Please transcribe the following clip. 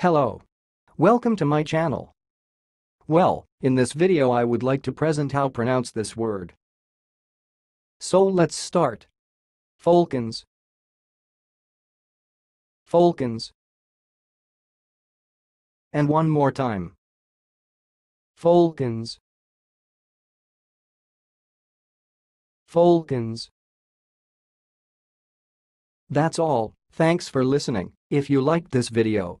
Hello. Welcome to my channel. Well, in this video I would like to present how pronounce this word. So let's start. Folkins. Folkins. And one more time. Folkins. Folkins. That's all, thanks for listening. If you liked this video,